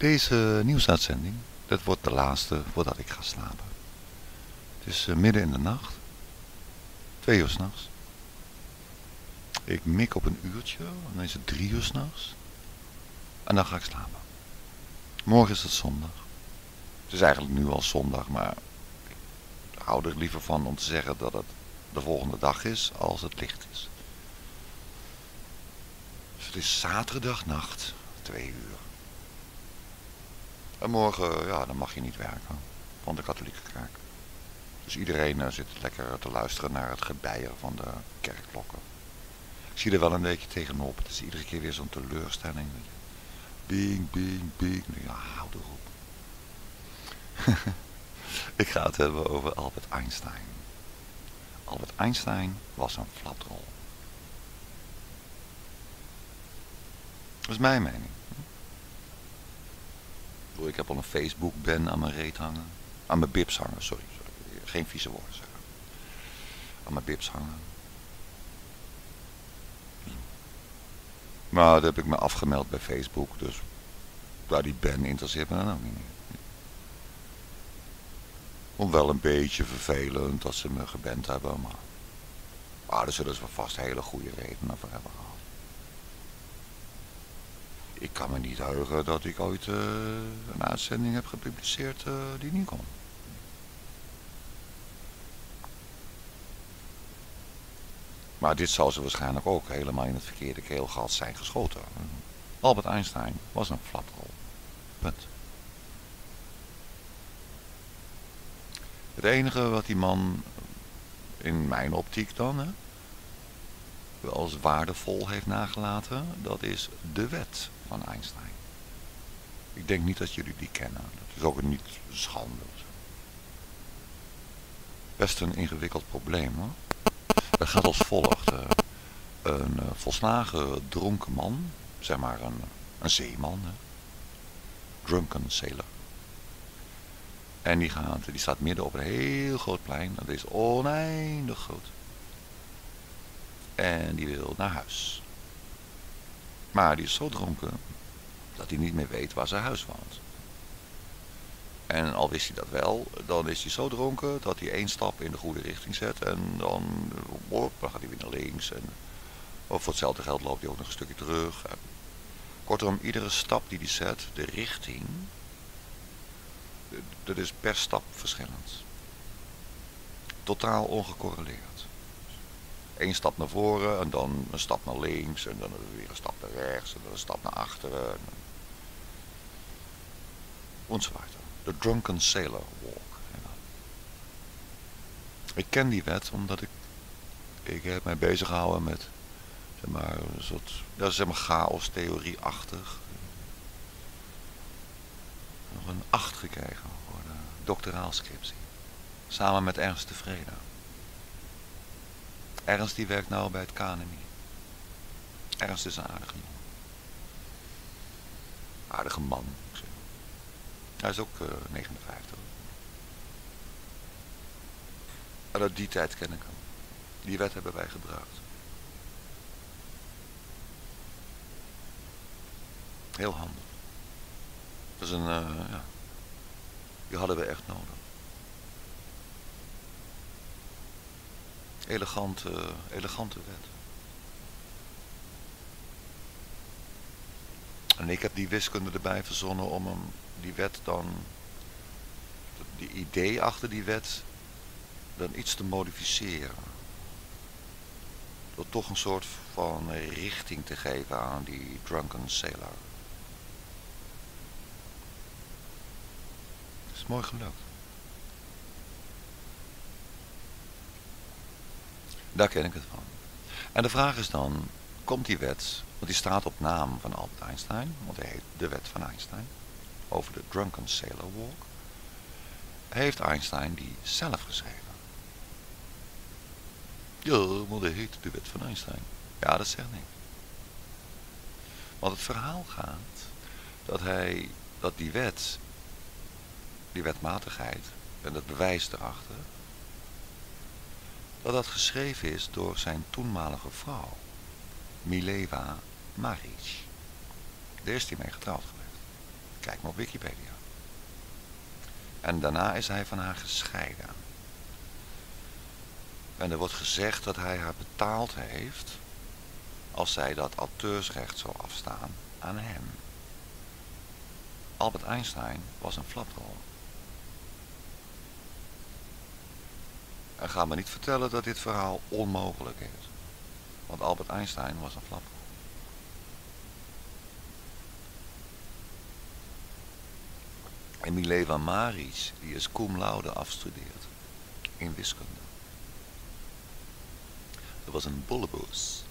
Deze nieuwsuitzending, dat wordt de laatste voordat ik ga slapen. Het is eh, midden in de nacht, twee uur s'nachts. Ik mik op een uurtje, dan is het drie uur s'nachts. En dan ga ik slapen. Morgen is het zondag. Het is eigenlijk nu al zondag, maar ik hou er liever van om te zeggen dat het de volgende dag is als het licht is. Dus het is zaterdagnacht, twee uur. En morgen, ja, dan mag je niet werken van de katholieke kerk. Dus iedereen eh, zit lekker te luisteren naar het gebeier van de kerkklokken. Ik zie er wel een beetje tegenop. Het is iedere keer weer zo'n teleurstelling. Bing, bing, bing. Ja, hou erop. ik ga het hebben over Albert Einstein. Albert Einstein was een flatrol. Dat is mijn mening. Ik heb al een Facebook-ban aan mijn reet hangen. Aan mijn bibs hangen, sorry. sorry. Geen vieze woorden zeggen. Aan mijn bibs hangen. Maar dat heb ik me afgemeld bij Facebook, dus daar die ban interesseert me dan ook niet. Om wel een beetje vervelend dat ze me geband hebben, maar... Ah, daar zullen ze vast hele goede redenen voor hebben gehad. Ik kan me niet heugen dat ik ooit uh, een uitzending heb gepubliceerd uh, die niet kon. Maar dit zal ze waarschijnlijk ook helemaal in het verkeerde keelgat zijn geschoten. Albert Einstein was een flatrol. Punt. Het enige wat die man, in mijn optiek dan, hè, wel als waardevol heeft nagelaten, dat is de wet van Einstein. Ik denk niet dat jullie die kennen. Dat is ook niet schande. Best een ingewikkeld probleem hoor. Het gaat als volgt. Uh, een uh, volslagen dronken man, zeg maar een, een zeeman, hè? drunken sailor. En die, gaat, die staat midden op een heel groot plein. Dat is oneindig groot. En die wil naar huis. Maar die is zo dronken dat hij niet meer weet waar zijn huis woont. En al wist hij dat wel, dan is hij zo dronken dat hij één stap in de goede richting zet. En dan, dan gaat hij weer naar links. En voor hetzelfde geld loopt hij ook nog een stukje terug. Kortom, iedere stap die hij zet, de richting, dat is per stap verschillend. Totaal ongecorreleerd. Eén stap naar voren en dan een stap naar links en dan weer een stap naar rechts en dan een stap naar achteren. Enzovoort. De Drunken Sailor Walk. Ik ken die wet omdat ik, ik heb mij bezig gehouden met zeg maar, een soort, ja, zeg maar chaos-theorie-achtig. Nog een acht gekregen voor de doctoraalscriptie. Samen met Ernst de Vrede. Ernst die werkt nou bij het KNMI. Ernst is een aardige man. Aardige man. Hij is ook uh, 59. En uit die tijd ken ik hem. Die wet hebben wij gebruikt. Heel handig. Dat is een, uh, ja. Die hadden we echt nodig. Elegante, elegante wet. En ik heb die wiskunde erbij verzonnen om hem, die wet dan, die idee achter die wet, dan iets te modificeren. Door toch een soort van richting te geven aan die drunken sailor. Het is mooi gelukt. Daar ken ik het van. En de vraag is dan, komt die wet, want die staat op naam van Albert Einstein, want hij heet de wet van Einstein, over de Drunken Sailor Walk, heeft Einstein die zelf geschreven. Ja, maar dat heet de wet van Einstein. Ja, dat zegt niks. Want het verhaal gaat dat hij, dat die wet, die wetmatigheid en het bewijs erachter, dat dat geschreven is door zijn toenmalige vrouw, Mileva Maric. Daar is hij mee getrouwd geweest. Kijk maar op Wikipedia. En daarna is hij van haar gescheiden. En er wordt gezegd dat hij haar betaald heeft als zij dat auteursrecht zou afstaan aan hem. Albert Einstein was een flaprol. En ga me niet vertellen dat dit verhaal onmogelijk is. Want Albert Einstein was een flaprol. En Mileva Maric, die is cum laude afgestudeerd in wiskunde. Dat was een bolleboes.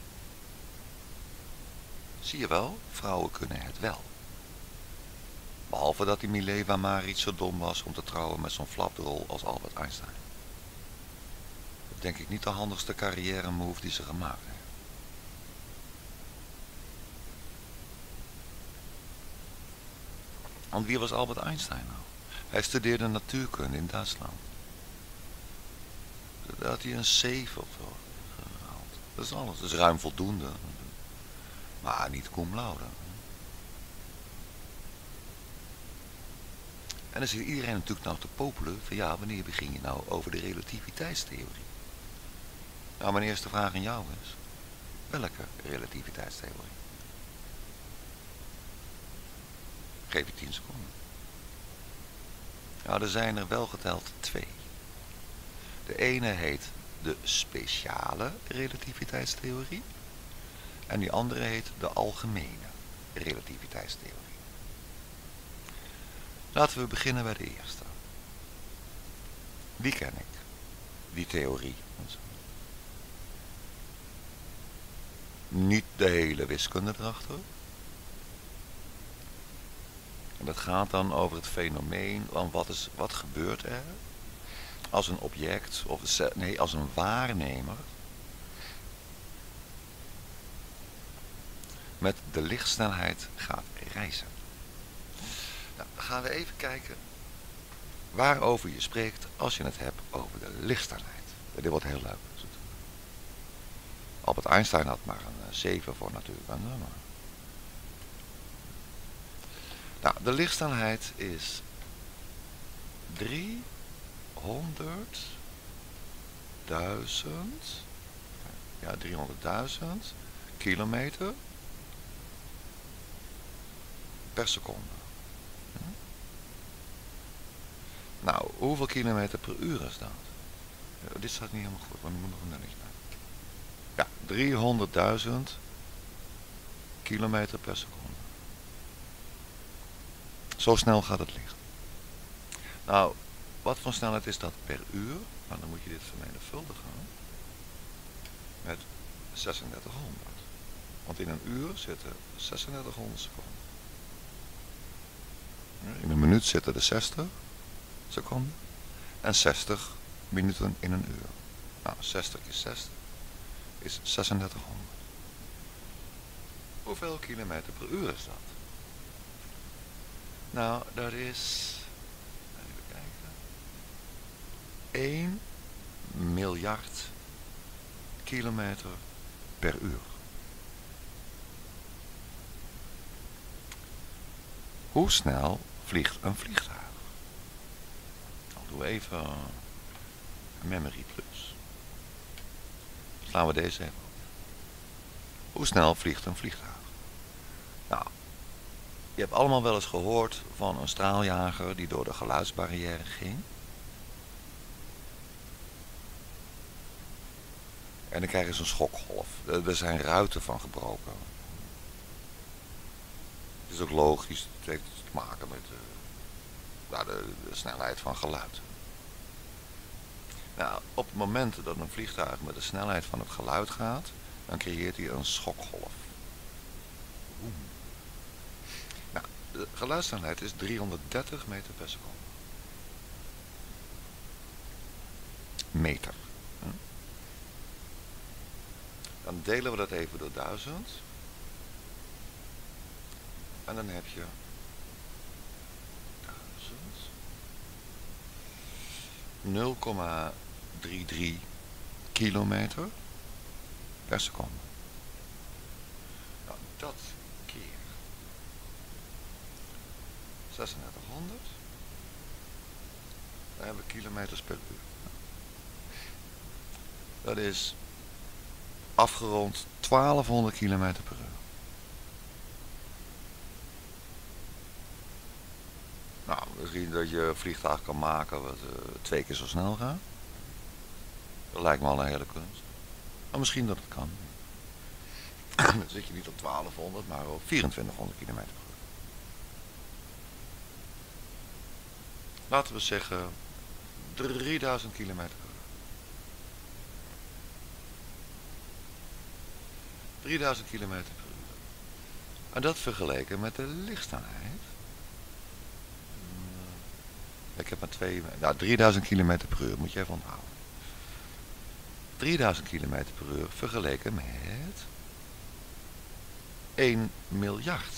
Zie je wel, vrouwen kunnen het wel. Behalve dat die Mileva Maric zo dom was om te trouwen met zo'n flapdrol als Albert Einstein. Denk ik niet de handigste carrière move die ze gemaakt heeft. Want wie was Albert Einstein nou? Hij studeerde natuurkunde in Duitsland. Daar had hij een 7 of zo gehaald. Dat is alles. Dat is ruim voldoende. Maar niet cum laude. En dan zit iedereen natuurlijk nou te popelen van ja, wanneer begin je nou over de relativiteitstheorie? Nou, mijn eerste vraag aan jou is, welke relativiteitstheorie? Geef je 10 seconden. Nou, er zijn er wel geteld twee. De ene heet de speciale relativiteitstheorie. En die andere heet de algemene relativiteitstheorie. Laten we beginnen bij de eerste. Die ken ik. Die theorie. Niet de hele wiskunde erachter. En dat gaat dan over het fenomeen van wat, is, wat gebeurt er als een object, of nee, als een waarnemer met de lichtsnelheid gaat reizen. Nou, dan gaan we even kijken waarover je spreekt als je het hebt over de lichtsnelheid. Dit wordt heel leuk. Albert Einstein had maar een 7 voor natuurkunde. Maar... Nou, de lichtsnelheid is 300.000 ja, 300.000 kilometer per seconde. Hm? Nou, hoeveel kilometer per uur is dat? Dit staat niet helemaal goed, want ik moet nog een nulletje Ja, 300.000 kilometer per seconde. Zo snel gaat het licht. Nou, wat voor snelheid is dat per uur? Nou, dan moet je dit vermenigvuldigen met 3600. Want in een uur zitten 3600 seconden. In een minuut zitten er 60 seconden. En 60 minuten in een uur. Nou, 60 is 60 is 3600. Hoeveel kilometer per uur is dat? Nou, dat is... Even kijken. 1 miljard kilometer per uur. Hoe snel vliegt een vliegtuig? Nou, doen we even Memory Plus. Slaan we deze even. Hoe snel vliegt een vliegtuig? Nou, je hebt allemaal wel eens gehoord van een straaljager die door de geluidsbarrière ging. En dan krijg je zo'n schokgolf. Er zijn ruiten van gebroken. Het is ook logisch, het heeft te maken met de, de, de snelheid van geluid. Op het moment dat een vliegtuig met de snelheid van het geluid gaat, dan creëert hij een schokgolf. Nou, de geluidssnelheid is 330 meter per seconde. Meter. Dan delen we dat even door 1000. En dan heb je 0,33 kilometer per seconde. Nou, dat keer 3600. Dan hebben we kilometers per uur. Dat is afgerond 1200 kilometer per uur. Nou, misschien dat je een vliegtuig kan maken wat uh, twee keer zo snel gaat. Dat lijkt me al een hele kunst. Maar misschien dat het kan. Dan zit je niet op 1200, maar op 2400 km per uur. Laten we zeggen 3000 km per uur. 3000 km per uur. En dat vergeleken met de lichtsnelheid. Ik heb maar twee, nou 3000 km per uur moet je even onthouden. 3000 km per uur vergeleken met 1 miljard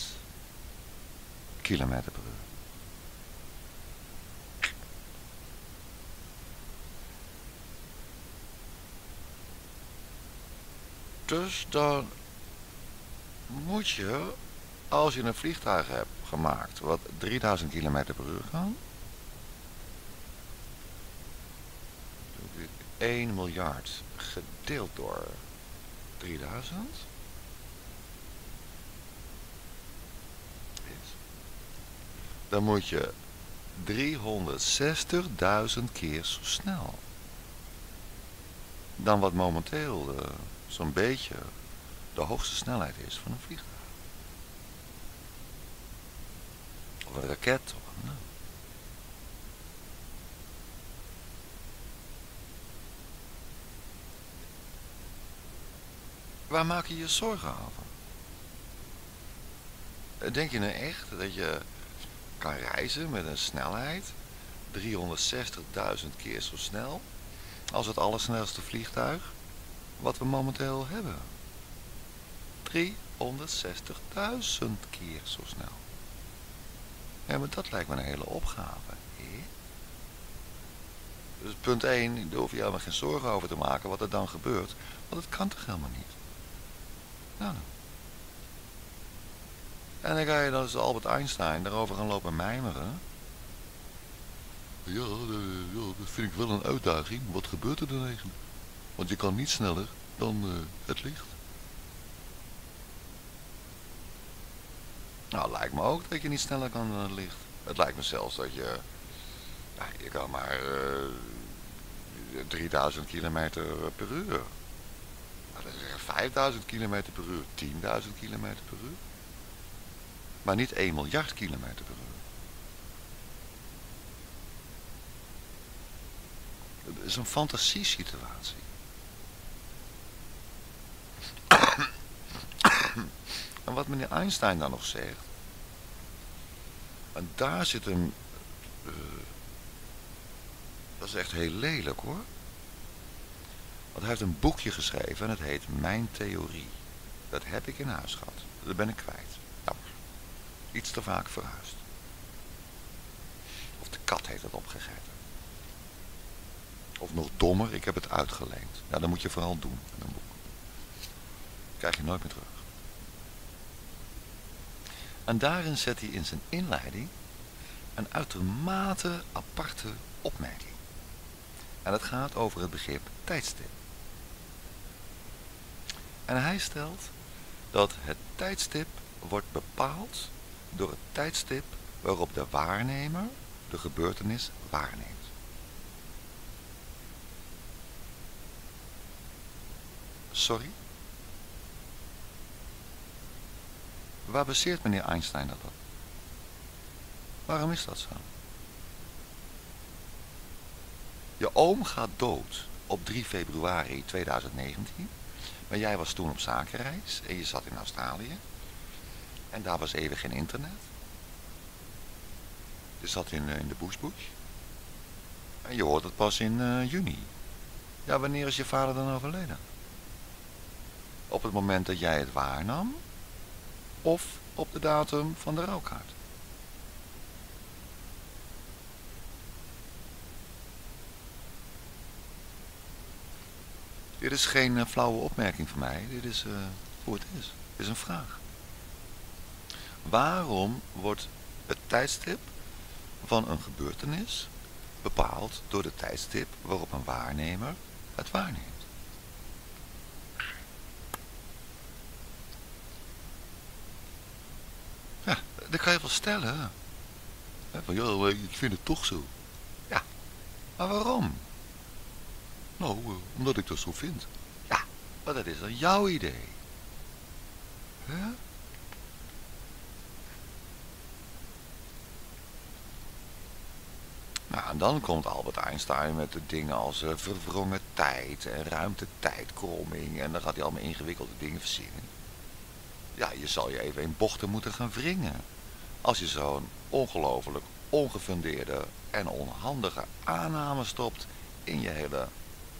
kilometer per uur. Dus dan moet je, als je een vliegtuig hebt gemaakt wat 3000 km per uur gaat, 1 miljard gedeeld door 3000 dan moet je 360.000 keer zo snel dan wat momenteel uh, zo'n beetje de hoogste snelheid is van een vliegtuig. Of een raket. Of een, Waar maak je je zorgen over? Denk je nou echt dat je kan reizen met een snelheid 360.000 keer zo snel als het allersnelste vliegtuig wat we momenteel hebben? 360.000 keer zo snel. Ja, maar dat lijkt me een hele opgave. Dus punt 1, daar hoef je helemaal geen zorgen over te maken wat er dan gebeurt. Want het kan toch helemaal niet. Nou, en dan ga je dan als Albert Einstein daarover gaan lopen mijmeren. Ja, dat vind ik wel een uitdaging. Wat gebeurt er dan eigenlijk? Want je kan niet sneller dan uh, het licht. Nou, lijkt me ook dat je niet sneller kan dan het licht. Het lijkt me zelfs dat je... Ja, je kan maar uh, 3000 kilometer per uur. 5000 kilometer per uur, 10.000 kilometer per uur. Maar niet 1 miljard kilometer per uur. Het is een fantasiesituatie. en wat meneer Einstein dan nog zegt. En daar zit een... Uh, dat is echt heel lelijk hoor. Want hij heeft een boekje geschreven en het heet Mijn Theorie. Dat heb ik in huis gehad. Dat ben ik kwijt. Jammer. Iets te vaak verhuisd. Of de kat heeft het opgegeten. Of nog dommer, ik heb het uitgeleend. Ja, dat moet je vooral doen in een boek. Dat krijg je nooit meer terug. En daarin zet hij in zijn inleiding een uitermate aparte opmerking. En het gaat over het begrip tijdstip. En hij stelt dat het tijdstip wordt bepaald door het tijdstip waarop de waarnemer de gebeurtenis waarneemt. Sorry? Waar baseert meneer Einstein dat op? Waarom is dat zo? Je oom gaat dood op 3 februari 2019. Maar jij was toen op zakenreis en je zat in Australië. En daar was even geen internet. Je zat in, eh, in de bush bush. En je hoort het pas in uh, juni. Ja, wanneer is je vader dan overleden? Op het moment dat jij het waarnam? Of op de datum van de rouwkaart? Dit is geen uh, flauwe opmerking van mij. Dit is uh, hoe het is. Is een vraag. Waarom wordt Het tijdstip van een gebeurtenis bepaald door de tijdstip waarop een waarnemer het waarneemt. Ja, dat kan je wel stellen. Van ja, ik vind het toch zo. Ja, maar waarom? Nou, eh, omdat ik dat zo vind. Ja, maar dat is dan jouw idee. Hè? Nou, en dan komt Albert Einstein met de dingen als uh, verwrongen tijd en ruimtetijdkromming. En dan gaat hij allemaal ingewikkelde dingen verzinnen. Ja, je zal je even in bochten moeten gaan wringen. Als je zo'n ongelooflijk ongefundeerde en onhandige aanname stopt in je hele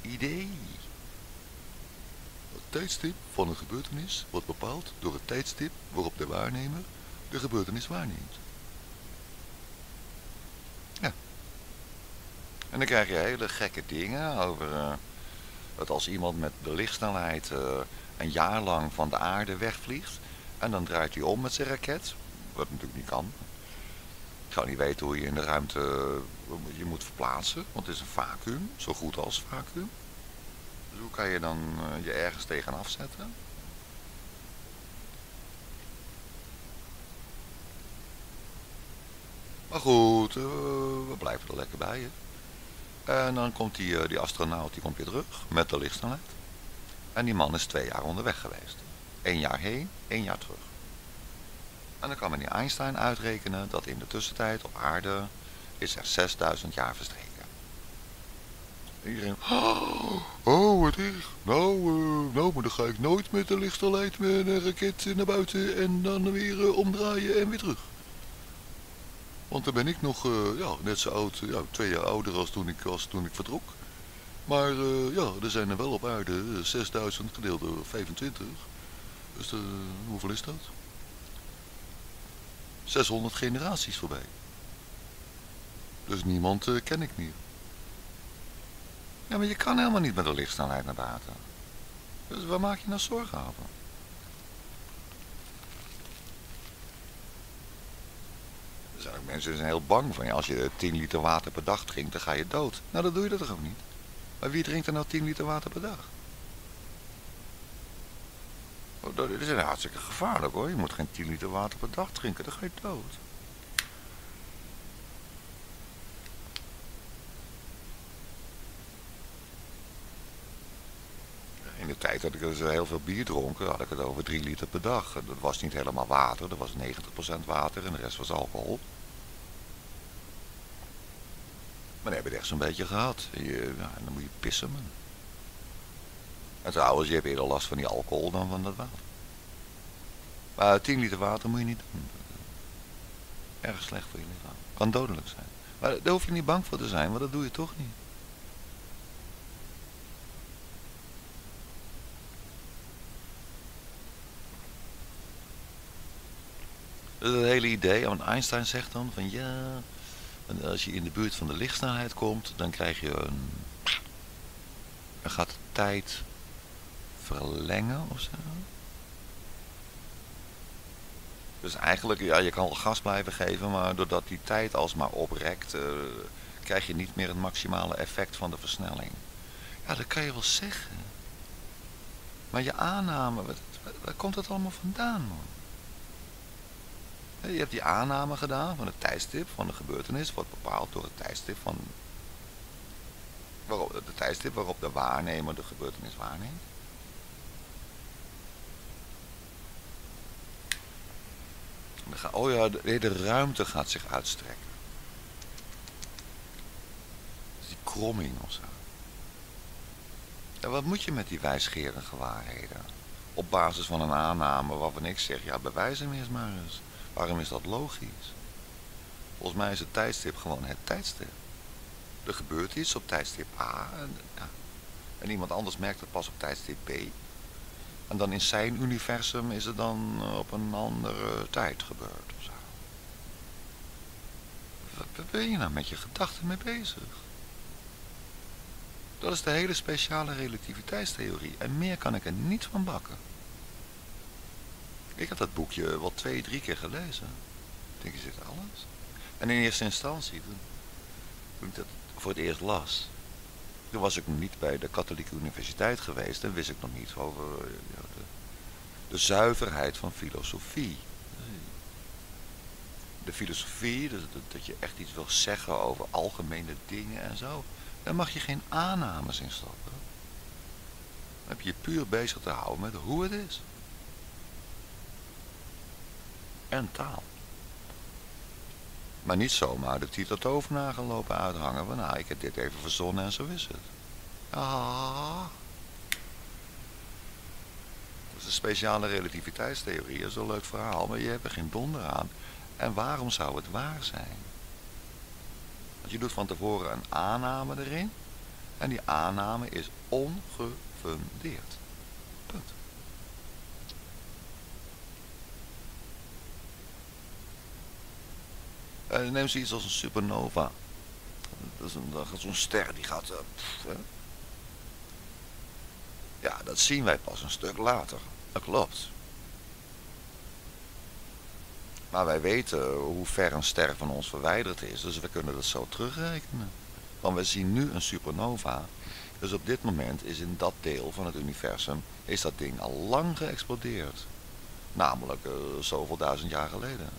idee. Het tijdstip van een gebeurtenis wordt bepaald door het tijdstip waarop de waarnemer de gebeurtenis waarneemt. Ja. En dan krijg je hele gekke dingen over uh, dat als iemand met de lichtsnelheid uh, een jaar lang van de aarde wegvliegt en dan draait hij om met zijn raket, wat natuurlijk niet kan. Ik zou niet weten hoe je in de ruimte eh, je moet verplaatsen, want het is een vacuüm, zo goed als vacuüm. Dus hoe kan je dan je ergens tegen afzetten? Maar goed, we blijven er lekker bij. Hè? En dan komt die, eh, die astronaut die komt weer terug met de lichtsnelheid. En die man is twee jaar onderweg geweest. Eén jaar heen, één jaar terug. En dan kan meneer Einstein uitrekenen dat in de tussentijd op aarde is er 6000 jaar verstreken. Iedereen, oh, oh wat erg. Nou, uh, nou, maar dan ga ik nooit met de lichtsnelheid met een raket naar buiten en dan weer uh, omdraaien en weer terug. Want dan ben ik nog uh, ja, net zo oud, ja, twee jaar ouder als toen ik, als toen ik vertrok. Maar ja, er zijn er wel op aarde 6000 gedeeld door 25. Dus hoeveel is dat? 600 generaties voorbij. Dus niemand ken ik meer. Ja, maar je kan helemaal niet met de lichtsnelheid naar buiten. Dus waar maak je nou zorgen over? Er zijn mensen zijn heel bang van. Ja, als je 10 liter water per dag drinkt, dan ga je dood. Nou, dan doe je dat toch ook niet? Maar wie drinkt er nou 10 liter water per dag? Oh, dat is hartstikke gevaarlijk hoor. Je moet geen 10 liter water per dag drinken, dan ga je dood. In de tijd dat ik dus heel veel bier dronk, had ik het over 3 liter per dag. Dat was niet helemaal water, dat was 90% water en de rest was alcohol. Maar dan heb je het echt zo'n beetje gehad. Je, dan moet je pissen, man. En trouwens, je hebt eerder last van die alcohol dan van dat water. Maar 10 liter water moet je niet doen. Erg slecht voor je lichaam. Kan dodelijk zijn. Maar daar hoef je niet bang voor te zijn, want dat doe je toch niet. Het hele idee, want Einstein zegt dan van ja, als je in de buurt van de lichtsnelheid komt, dan krijg je een, dan gaat de tijd verlengen of zo. Dus eigenlijk, ja, je kan wel gas blijven geven, maar doordat die tijd alsmaar oprekt, uh, krijg je niet meer het maximale effect van de versnelling. Ja, dat kan je wel zeggen. Maar je aanname, waar, komt dat allemaal vandaan, man? Je hebt die aanname gedaan van het tijdstip van de gebeurtenis, wordt bepaald door het tijdstip van waarop, de tijdstip waarop de waarnemer de gebeurtenis waarneemt. Oh ja, de, ruimte gaat zich uitstrekken. Die kromming of zo. Ja, wat moet je met die wijsgerige waarheden? Op basis van een aanname waarvan ik zeg, ja bewijs hem eens maar eens. Waarom is dat logisch? Volgens mij is het tijdstip gewoon het tijdstip. Er gebeurt iets op tijdstip A en, ja, en iemand anders merkt het pas op tijdstip B. En dan in zijn universum is het dan op een andere tijd gebeurd. Of zo. Wat ben je nou met je gedachten mee bezig? Dat is de hele speciale relativiteitstheorie en meer kan ik er niet van bakken. Ik heb dat boekje wel twee, drie keer gelezen. Ik denk, je zit alles. En in eerste instantie, toen, toen ik dat voor het eerst las, toen was ik nog niet bij de katholieke universiteit geweest en wist ik nog niet over eh, ja, de, zuiverheid van filosofie. De filosofie, dat, dat je echt iets wil zeggen over algemene dingen en zo, daar mag je geen aannames in stoppen. Dan heb je je puur bezig te houden met hoe het is. En taal. Maar niet zomaar de titel tovenaar gaan lopen uithangen. Van nou, ik heb dit even verzonnen en zo is het. Ah. Dat is een speciale relativiteitstheorie. Dat is een leuk verhaal, maar je hebt er geen donder aan. En waarom zou het waar zijn? Want je doet van tevoren een aanname erin. En die aanname is ongefundeerd. Punt. Uh, neem ze iets als een supernova. Dat is zo'n ster die gaat... Uh, pff, ja, dat zien wij pas een stuk later. Dat klopt. Maar wij weten hoe ver een ster van ons verwijderd is. Dus we kunnen dat zo terugrekenen. Want we zien nu een supernova. Dus op dit moment is in dat deel van het universum... is dat ding al lang geëxplodeerd. Namelijk uh, zoveel duizend jaar geleden.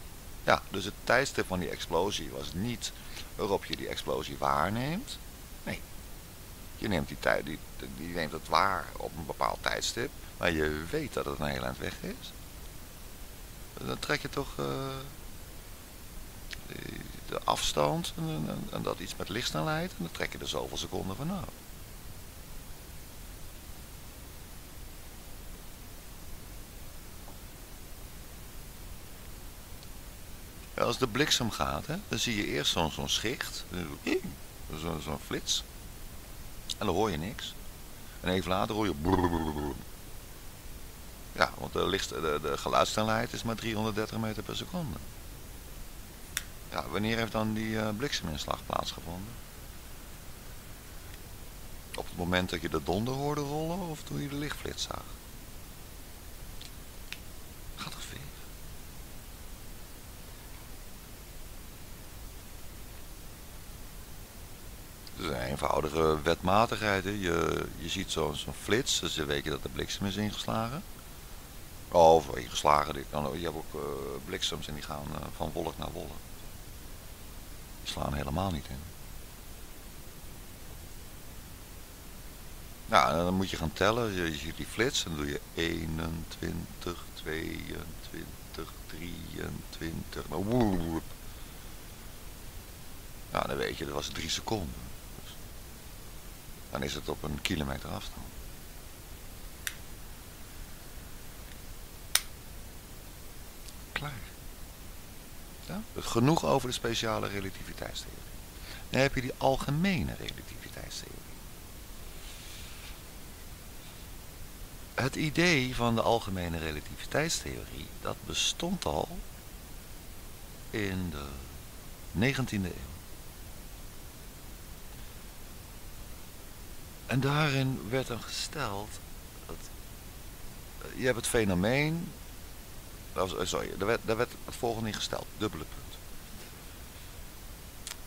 Ja, dus het tijdstip van die explosie was niet waarop je die explosie waarneemt. Nee. Je neemt die tijd, die, die neemt het waar op een bepaald tijdstip, maar je weet dat het een heel eind weg is. Dan trek je toch uh, de afstand en, en, en, dat iets met lichtsnelheid en dan trek je er zoveel seconden vanaf. Als de bliksem gaat, hè, dan zie je eerst zo'n schicht, zo'n zo flits. En dan hoor je niks. En even later hoor je... Ja, want de, licht, de, de geluidssnelheid is maar 330 meter per seconde. Ja, wanneer heeft dan die blikseminslag plaatsgevonden? Op het moment dat je de donder hoorde rollen of toen je de lichtflits zag? Het is een eenvoudige wetmatigheid. Hè. Je, je ziet zo'n zo flits, dus dan weet je dat de bliksem is ingeslagen. Of ingeslagen, je, hebt ook uh, bliksems en die gaan uh, van wolk naar wolk. Die slaan helemaal niet in. Nou, dan moet je gaan tellen. Je, je ziet die flits en dan doe je 21, 22, 23. Nou, nou, dan weet je, dat was drie seconden dan is het op een kilometer afstand. Klaar. Ja? Genoeg over de speciale relativiteitstheorie. Dan heb je die algemene relativiteitstheorie. Het idee van de algemene relativiteitstheorie, dat bestond al in de 19e eeuw. En daarin werd dan gesteld dat eh, je hebt het fenomeen, oh, sorry, daar werd, werd het volgende in gesteld, dubbele punt.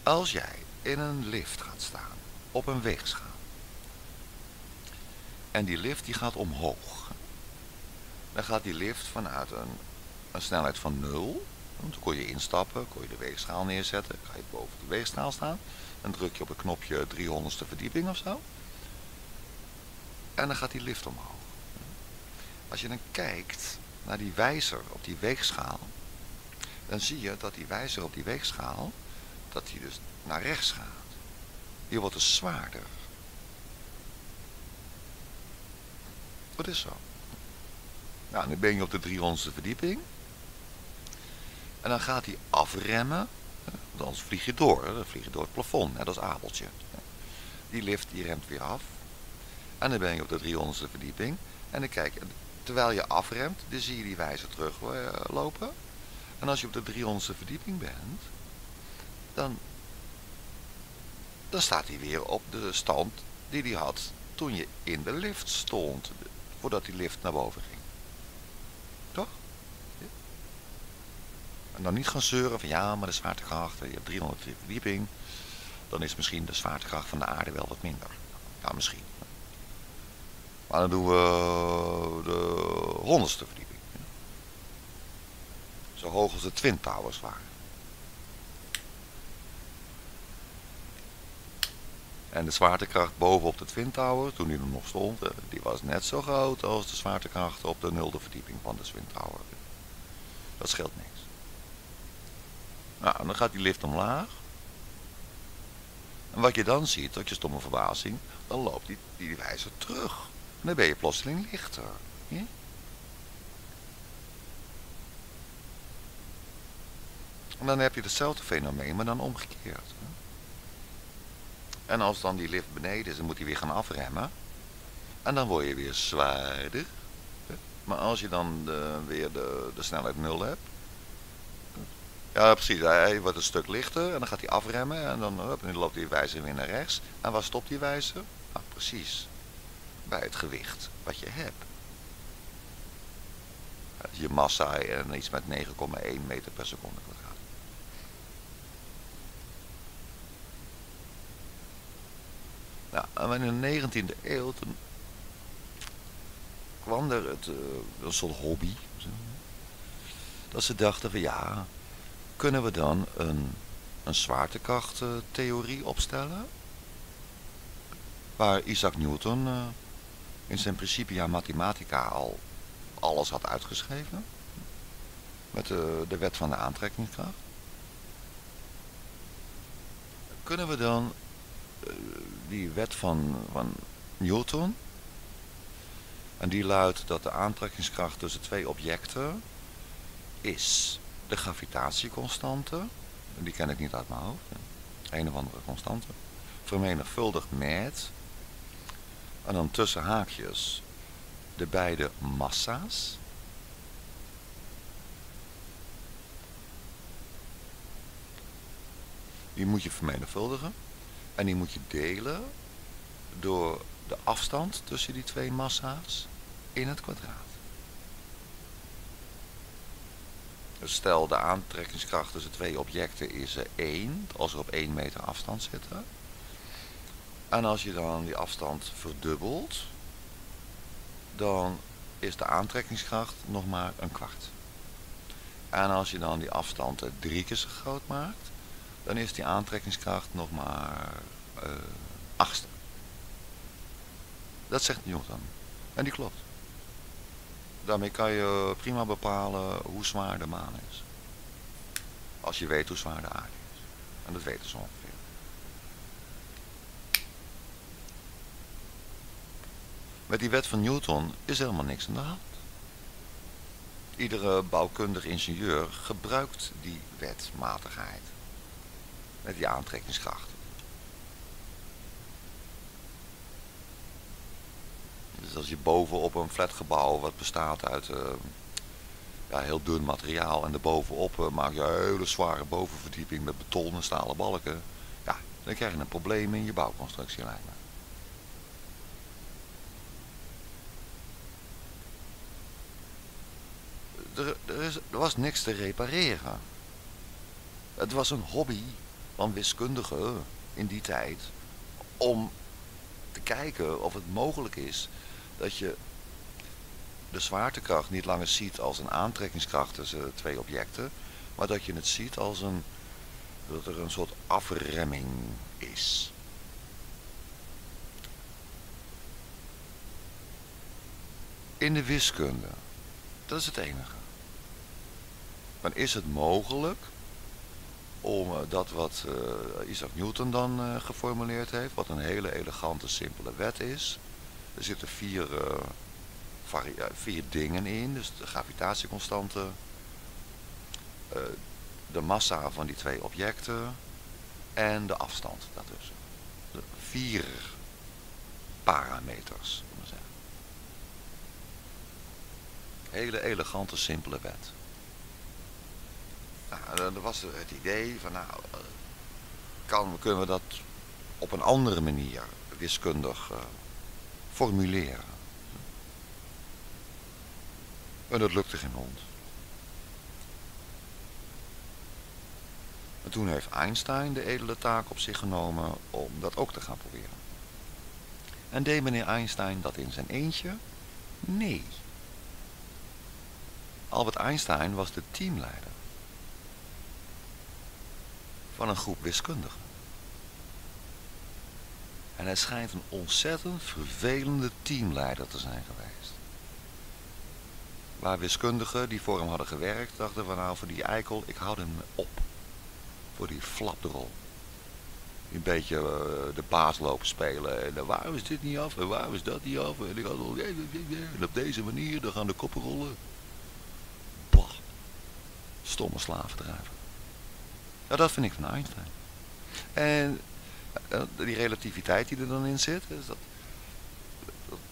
Als jij in een lift gaat staan, op een weegschaal, en die lift die gaat omhoog, dan gaat die lift vanuit een, een snelheid van 0, dan kon je instappen, kon je de weegschaal neerzetten, ga je boven de weegschaal staan, dan druk je op het knopje 300ste verdieping of zo. En dan gaat die lift omhoog. Als je dan kijkt naar die wijzer op die weegschaal, dan zie je dat die wijzer op die weegschaal, dat die dus naar rechts gaat. Die wordt dus zwaarder. Wat is zo? Nou, nu ben je op de 300ste verdieping. En dan gaat hij afremmen. Want anders vlieg je door. Dan vlieg je door het plafond, net als Abeltje. Die lift die remt weer af. En dan ben je op de 300ste verdieping. En dan kijk, terwijl je afremt, dan zie je die wijzer teruglopen. En als je op de 300ste verdieping bent, dan, dan staat hij weer op de stand die hij had toen je in de lift stond. Voordat die lift naar boven ging. Toch? En dan niet gaan zeuren van ja, maar de zwaartekracht, je hebt 300 verdieping. Dan is misschien de zwaartekracht van de aarde wel wat minder. Ja, misschien. Maar dan doen we de honderdste verdieping. Zo hoog als de Twin Towers waren. En de zwaartekracht bovenop de Twin Tower, toen die er nog stond, eh, die was net zo groot als de zwaartekracht op de nulde verdieping van de Twin Tower. Dat scheelt niks. Nou, dan gaat die lift omlaag. En wat je dan ziet, tot je stomme verbazing, dan loopt die, die wijzer terug. Dan ben je plotseling lichter. En dan heb je hetzelfde fenomeen, maar dan omgekeerd. En als dan die lift beneden is, dan moet hij weer gaan afremmen. En dan word je weer zwaarder. Maar als je dan weer de, de snelheid nul hebt. Ja, precies. Hij wordt een stuk lichter en dan gaat hij afremmen. En dan, en dan loopt die wijzer weer naar rechts. En waar stopt die wijzer? Nou, precies. Bij het gewicht wat je hebt. Je massa en iets met 9,1 meter per seconde kwadraat. Nou, en in de 19e eeuw kwam er het, uh, een soort hobby. Dat ze dachten van ja, kunnen we dan een, een zwaartekrachttheorie opstellen? Waar Isaac Newton uh, in zijn Principia Mathematica al alles had uitgeschreven. Met de, de wet van de aantrekkingskracht. Kunnen we dan uh, die wet van, van Newton. En die luidt dat de aantrekkingskracht tussen twee objecten is de gravitatieconstante. Die ken ik niet uit mijn hoofd. Een of andere constante. Vermenigvuldigd met. En dan tussen haakjes de beide massa's. Die moet je vermenigvuldigen. En die moet je delen door de afstand tussen die twee massa's in het kwadraat. Dus stel de aantrekkingskracht tussen twee objecten is 1 als ze op 1 meter afstand zitten. En als je dan die afstand verdubbelt, dan is de aantrekkingskracht nog maar een kwart. En als je dan die afstand drie keer zo groot maakt, dan is die aantrekkingskracht nog maar uh, achtste. Dat zegt Newton. En die klopt. Daarmee kan je prima bepalen hoe zwaar de maan is. Als je weet hoe zwaar de aarde is. En dat weten ze ongeveer. Met die wet van Newton is helemaal niks aan de hand. Iedere bouwkundig ingenieur gebruikt die wetmatigheid met die aantrekkingskracht. Dus als je bovenop een flatgebouw wat bestaat uit uh, ja, heel dun materiaal en erbovenop uh, maak je een hele zware bovenverdieping met beton en stalen balken. Ja, dan krijg je een probleem in je bouwconstructie lijkt me. Er, er, was niks te repareren. Het was een hobby van wiskundigen in die tijd om te kijken of het mogelijk is dat je de zwaartekracht niet langer ziet als een aantrekkingskracht tussen twee objecten, maar dat je het ziet als een, dat er een soort afremming is. In de wiskunde, dat is het enige. Maar is het mogelijk om eh, dat wat uh, Isaac Newton dan uh, geformuleerd heeft, wat een hele elegante, simpele wet is. Er zitten vier, vier dingen in, dus de gravitatieconstante, de massa van die twee objecten en de afstand daartussen. Vier parameters, zeggen. Hele elegante, simpele wet. Nou, dan was het idee van, nou, eh, kan, kunnen we dat op een andere manier wiskundig uh, formuleren. En dat lukte geen hond. En toen heeft Einstein de edele taak op zich genomen om dat ook te gaan proberen. En deed meneer Einstein dat in zijn eentje? Nee. Albert Einstein was de teamleider van een groep wiskundigen. En hij schijnt een ontzettend vervelende teamleider te zijn geweest. Waar wiskundigen die voor hem hadden gewerkt, dachten van nou voor die eikel, ik houd hem op. Voor die flapdrol. Die een beetje uh, de baas lopen spelen. En uh, waarom is dit niet af en waarom is dat niet af? En, ik had al, en op deze manier, dan gaan de koppen rollen. Bah. Stomme slavendrijver. Nou, dat vind ik van Einstein. En uh, die relativiteit die er dan in zit, is dat,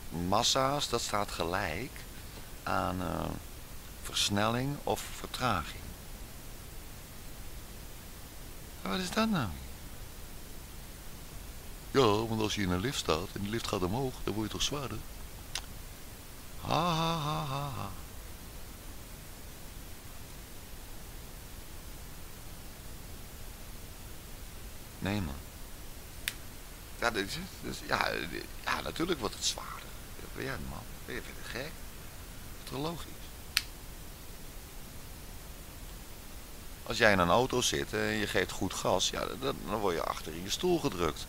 massa's, dat staat gelijk aan uh, versnelling of vertraging. Wat is dat nou? Ja, want als je in een lift staat en die lift gaat omhoog, dan word je toch zwaarder? Ha ha ha ha ha. Nee man. Ja, dus, ja, ja, natuurlijk wordt het zwaarder. Jij man? Ben je verder gek? Dat is logisch? Als jij in een auto zit en je geeft goed gas, ja, dan, word je achter in je stoel gedrukt.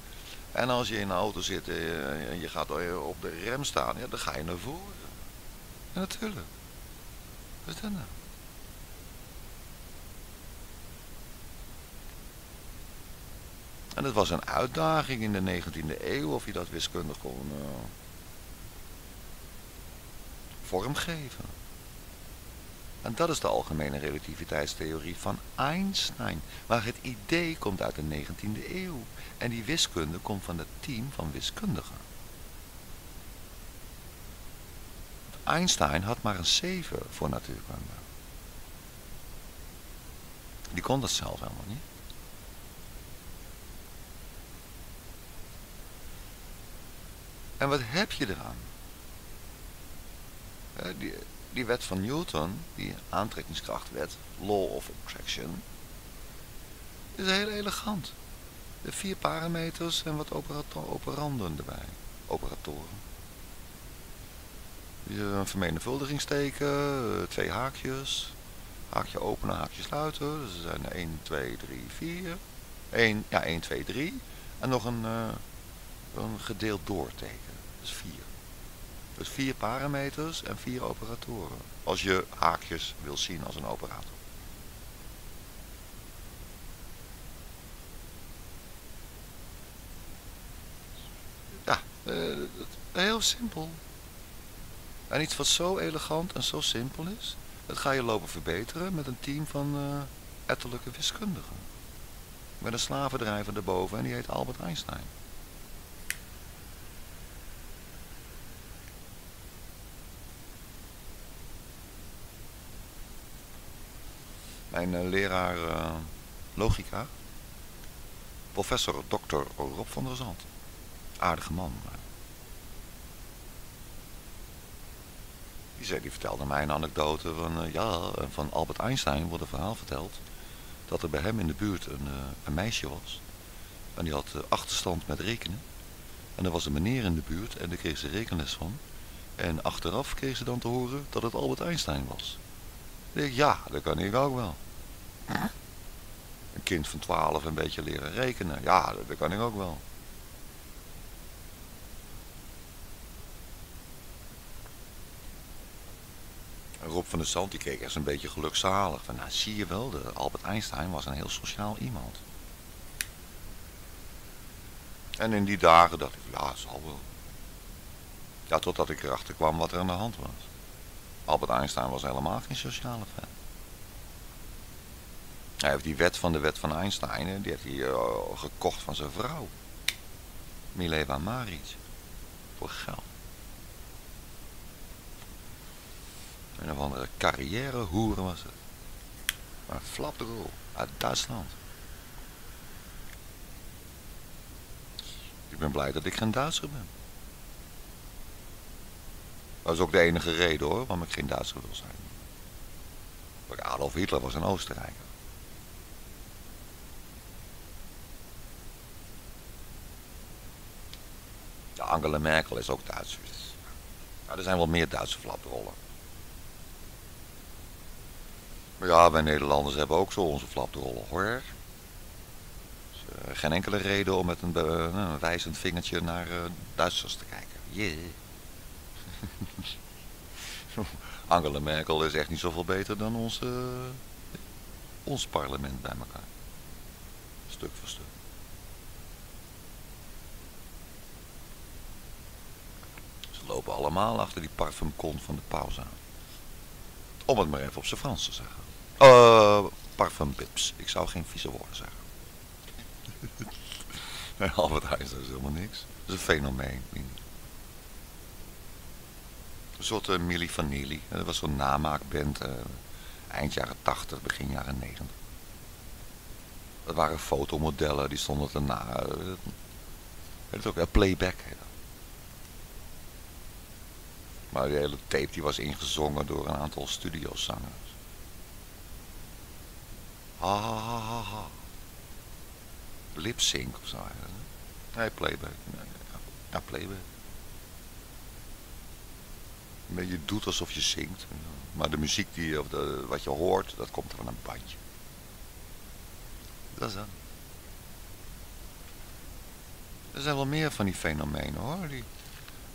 En als je in een auto zit en je gaat op de rem staan, ja, dan ga je naar voren. Ja, natuurlijk. Wat is dat nou? En het was een uitdaging in de 19e eeuw of je dat wiskundig kon uh, vormgeven. En dat is de algemene relativiteitstheorie van Einstein. Maar het idee komt uit de 19e eeuw. En die wiskunde komt van het team van wiskundigen. Einstein had maar een 7 voor natuurkunde. Die kon dat zelf helemaal niet. En wat heb je eraan? Die, die wet van Newton, die aantrekkingskrachtwet, law of attraction, is heel elegant. De vier parameters en wat operanden erbij. Operatoren. Een vermenigvuldigingsteken, twee haakjes. Haakje openen, haakje sluiten. Dus er zijn 1, 2, 3, 4. 1, ja, 1, 2, 3. En nog een, uh, een gedeeld doorteken. Dus 4. Dus vier parameters en vier operatoren. Als je haakjes wil zien als een operator. Ja, uh, heel simpel. En iets wat zo elegant en zo simpel is, dat ga je lopen verbeteren met een team van uh, etterlijke wiskundigen. Met een slavendrijver erboven en die heet Albert Einstein. Mijn uh, leraar uh, logica, professor Dr. Rob van der Zand. Aardige man. Die, zei, die vertelde mij een anekdote van, uh, ja, van Albert Einstein wordt een verhaal verteld. Dat er bij hem in de buurt een, een meisje was. En die had achterstand met rekenen. En er was een meneer in de buurt en daar kreeg ze rekenles van. En achteraf kreeg ze dan te horen dat het Albert Einstein was. Ik ja, dat kan ik ook wel. Een kind van 12 een beetje leren rekenen. Ja, dat kan ik ook wel. Rob van der Zand die keek echt een beetje gelukzalig. Van, nou zie je wel, de Albert Einstein was een heel sociaal iemand. En in die dagen dacht ik, ja, zal wel. Ja, totdat ik erachter kwam wat er aan de hand was. Albert Einstein was helemaal geen sociale fan. Hij heeft die wet van de wet van Einstein, die heeft hij uh, gekocht van zijn vrouw. Mileva Maric. Voor geld. Een of andere carrière hoeren was het. Maar de rol. Uit Duitsland. Ik ben blij dat ik geen Duitser ben. Dat is ook de enige reden hoor, waarom ik geen Duitser wil zijn. Maar Adolf Hitler was een Oostenrijker. Ja, Angela Merkel is ook Duits. Er zijn wel meer Duitse flaprollen. Maar ja, wij Nederlanders hebben ook zo onze flaprollen hoor. Eh, geen enkele reden om met een, wijzend vingertje naar eh, Duitsers te kijken. Jee. Angela Merkel is echt niet zoveel beter dan onze, ons parlement bij elkaar. Stuk voor stuk. Ze lopen allemaal achter die parfumkont van de paus aan. Om het maar even op zijn Frans te zeggen. Uh, parfumpips. Ik zou geen vieze woorden zeggen. Albert Heijn is helemaal niks. Dat is een fenomeen. Een soort uh, Milli Vanilli. Dat was zo'n namaakband. Uh, eind jaren 80, begin jaren 90. Dat waren fotomodellen, die stonden erna. Uh, het ook, uh, playback. Maar die hele tape die was ingezongen door een aantal studiozangers. Ha ha ha ha ha. Lip sync of zo. Nee, playback. Ja, playback. Je doet alsof je zingt. Maar de muziek die, of de, wat je hoort, dat komt van een bandje. Dat is dat. Er zijn wel meer van die fenomenen hoor. Die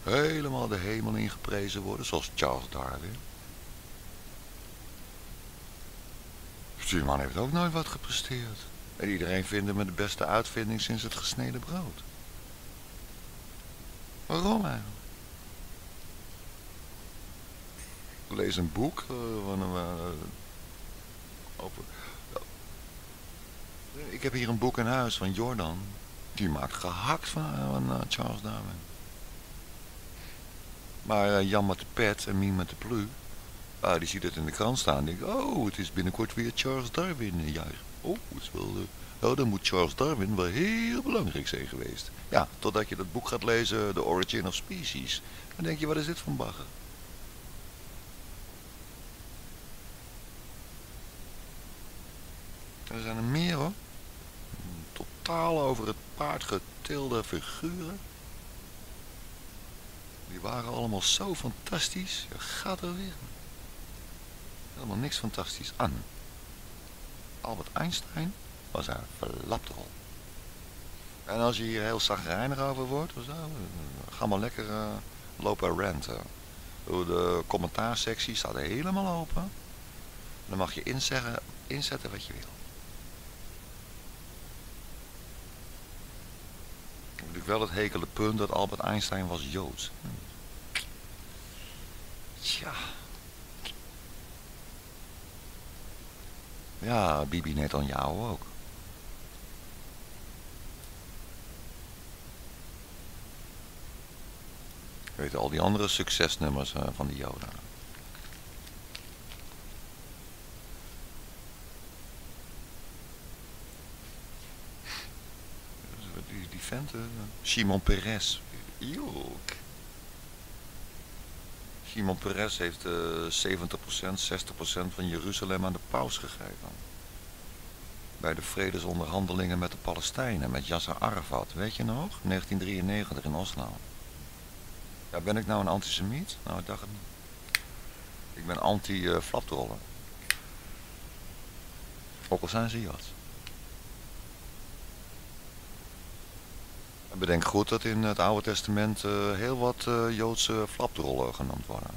helemaal de hemel ingeprezen worden. Zoals Charles Darwin. Die heeft ook nooit wat gepresteerd. En iedereen vindt hem de beste uitvinding sinds het gesneden brood. Waarom eigenlijk? Ik lees een boek van een, uh, over... Ik heb hier een boek in huis van Jordan. Die maakt gehakt van, van uh, Charles Darwin. Maar Jan met de pet en Mien met de plu... Ah, die ziet het in de krant staan. Die denkt, oh, het is binnenkort weer Charles Darwin jaar. Oh, is wel... oh, dan moet Charles Darwin wel heel belangrijk zijn geweest. Ja, totdat je dat boek gaat lezen, The Origin of Species. Dan denk je, wat is dit voor bagger? Er zijn er meer hoor. Totaal over het paard getilde figuren. Die waren allemaal zo fantastisch. Je gaat er weer. Helemaal niks fantastisch aan. Albert Einstein was een verlaptrol. En als je hier heel zagrijnig over wordt, of ga maar lekker uh, lopen ranten. De commentaarsectie staat helemaal open. Dan mag je inzeggen, inzetten wat je wil. natuurlijk wel het hekele punt dat Albert Einstein was Joods. Tja. Ja, Bibi Netanyahu ook. Je weet al die andere succesnummers uh, van die Joden. Simon. Joek. Simon Perez heeft uh, 70%, 60% van Jeruzalem aan de paus gegeven. Bij de vredesonderhandelingen met de Palestijnen, met Yasser Arafat. Weet je nog? 1993 in Oslo. Ja, ben ik nou een antisemiet? Nou, ik dacht het niet. Ik ben anti-flapdrollen. Ook al zijn ze Joods. Bedenk goed dat in het Oude Testament uh, heel wat uh, Joodse flapdrollen genoemd worden.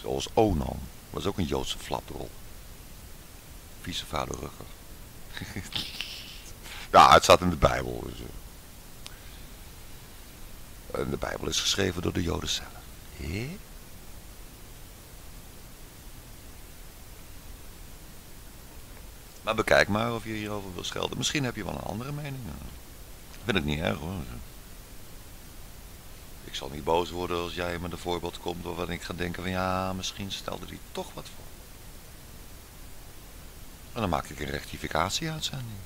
Zoals Onan, was ook een Joodse flapdrol. Vieze vader Rugger. ja, het staat in de Bijbel. Dus, uh. En de Bijbel is geschreven door de Joden zelf. Hé? Maar bekijk maar of je hierover wil schelden. Misschien heb je wel een andere mening. Dat vind ik niet erg hoor. Ik zal niet boos worden als jij met een voorbeeld komt waarvan ik ga denken van ja, misschien stelde hij toch wat voor. En dan maak ik een rectificatie-uitzending.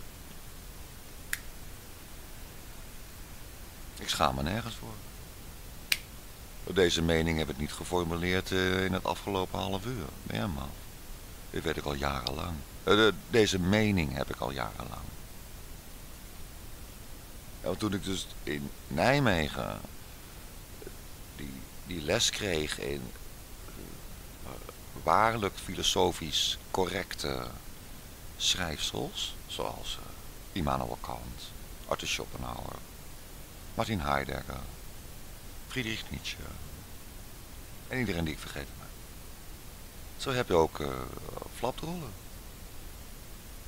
Ik schaam me nergens voor. Deze mening heb ik niet geformuleerd eh, in het afgelopen half uur. Nee, man. Dit weet ik al jarenlang. Eh, deze mening heb ik al jarenlang. En toen ik dus in Nijmegen die, die les kreeg in uh, waarlijk filosofisch correcte schrijfsels, zoals uh, Immanuel Kant, Arthur Schopenhauer, Martin Heidegger, Friedrich Nietzsche en iedereen die ik vergeten ben. Zo heb je ook uh, flapdrollen.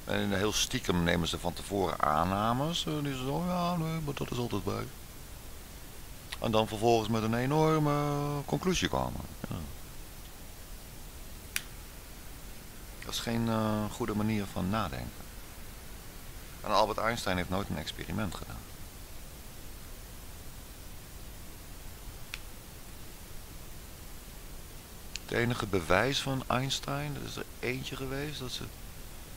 En heel stiekem nemen ze van tevoren aannames. En die zeggen, oh ja, nee, maar dat is altijd bij. En dan vervolgens met een enorme conclusie komen. Ja. Dat is geen uh, goede manier van nadenken. En Albert Einstein heeft nooit een experiment gedaan. Het enige bewijs van Einstein, dat is er eentje geweest, dat ze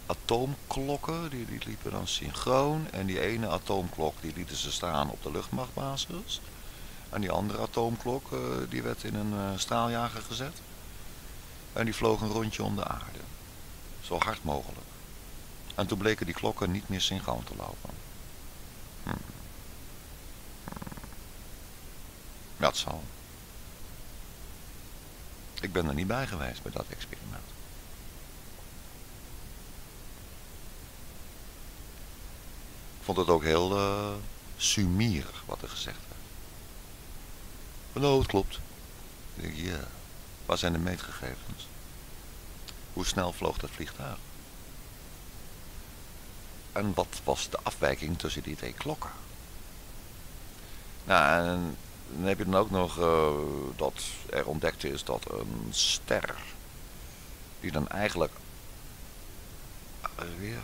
atoomklokken, die, die liepen dan synchroon. En die ene atoomklok, die lieten ze staan op de luchtmachtbasis. En die andere atoomklok, uh, die werd in een uh, straaljager gezet. En die vloog een rondje om de aarde. Zo hard mogelijk. En toen bleken die klokken niet meer synchroon te lopen. Hm. Dat zal. Ik ben er niet bij geweest bij dat experiment. Vond het ook heel uh, sumierig wat er gezegd werd. Nou, het klopt. Ja, waar zijn de meetgegevens? Hoe snel vloog dat vliegtuig? En wat was de afwijking tussen die twee klokken? Nou, en dan heb je dan ook nog uh, dat er ontdekt is dat een ster, die dan eigenlijk weer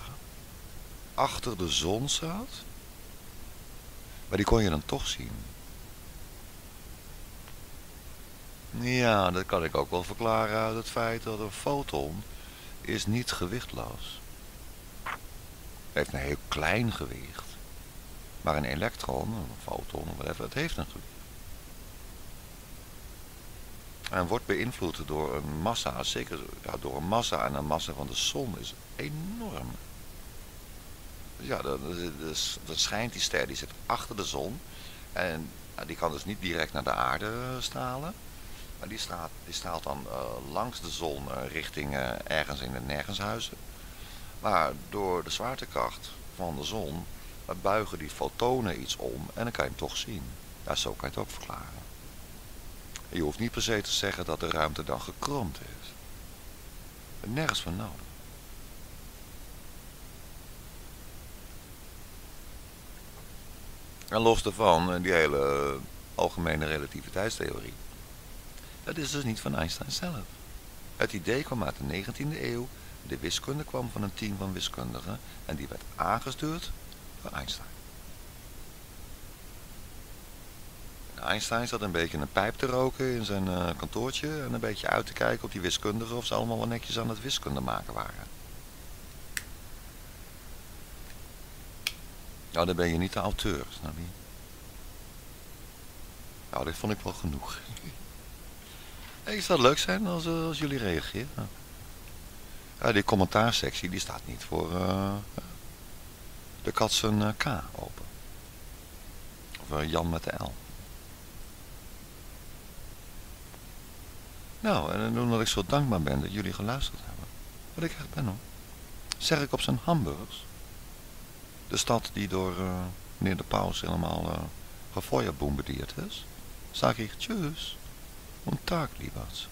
achter de zon zat. Maar die kon je dan toch zien. Ja, dat kan ik ook wel verklaren uit het feit dat een foton is niet gewichtloos. Heeft een heel klein gewicht. Maar een elektron, een foton, whatever, het heeft een gewicht. En wordt beïnvloed door een massa, zeker ja, door een massa en een massa van de zon is enorm ja, dat, dat schijnt die ster, die zit achter de zon. En nou, die kan dus niet direct naar de aarde stralen. Maar die, straalt, die dan uh, langs de zon uh, richting uh, ergens in de nergenshuizen. Maar door de zwaartekracht van de zon buigen die fotonen iets om en dan kan je hem toch zien. Ja, zo kan je het ook verklaren. je hoeft niet per se te zeggen dat de ruimte dan gekromd is. Nergens van nodig. En los daarvan, eh, die hele eh, algemene relativiteitstheorie. Dat is dus niet van Einstein zelf. Het idee kwam uit de 19e eeuw. De wiskunde kwam van een team van wiskundigen. En die werd aangestuurd door Einstein. Einstein zat een beetje een pijp te roken in zijn uh, kantoortje. En een beetje uit te kijken op die wiskundigen of ze allemaal wel netjes aan het wiskunde maken waren. Nou, dan ben je niet de auteur, snap je? Nou, dit vond ik wel genoeg. Zou het leuk zijn als, eh, als jullie reageren. Ja, die commentaarsectie die staat niet voor uh, de katsen uh, K open. Of Jan met de L. Nou, en omdat ik zo dankbaar ben dat jullie geluisterd hebben. Wat ik echt ben hoor. Zeg ik op zijn hamburgers. De stad die door uh, meneer de Paus helemaal uh, gefeuerbombardiert is. Sag ich Tschüss und Tag, liebers.